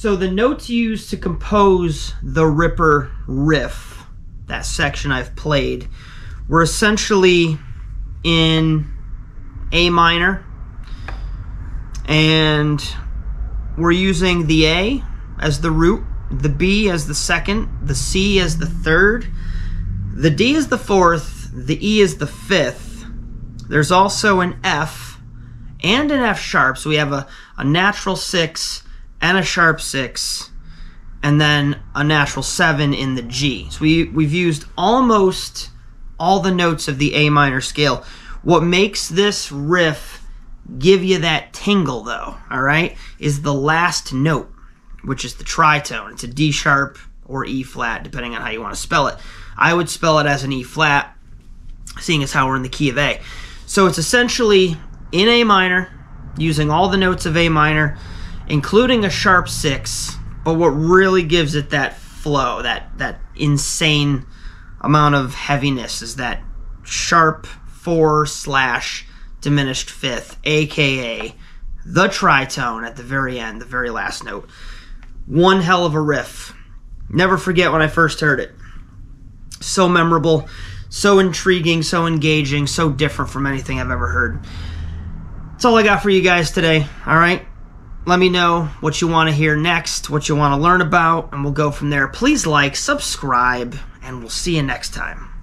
So the notes used to compose the Ripper riff, that section I've played, were essentially in A minor, and we're using the A as the root, the B as the second, the C as the third, the D is the fourth, the E is the fifth. There's also an F and an F sharp, so we have a, a natural six and a sharp six, and then a natural seven in the G. So we, we've used almost all the notes of the A minor scale. What makes this riff give you that tingle, though, all right, is the last note, which is the tritone. It's a D sharp or E flat, depending on how you want to spell it. I would spell it as an E flat, seeing as how we're in the key of A. So it's essentially in A minor, using all the notes of A minor, including a sharp six. But what really gives it that flow, that that insane amount of heaviness, is that sharp four slash diminished fifth, aka the tritone at the very end, the very last note. One hell of a riff. Never forget when I first heard it. So memorable, so intriguing, so engaging, so different from anything I've ever heard. That's all I got for you guys today. All right. Let me know what you want to hear next, what you want to learn about, and we'll go from there. Please like, subscribe, and we'll see you next time.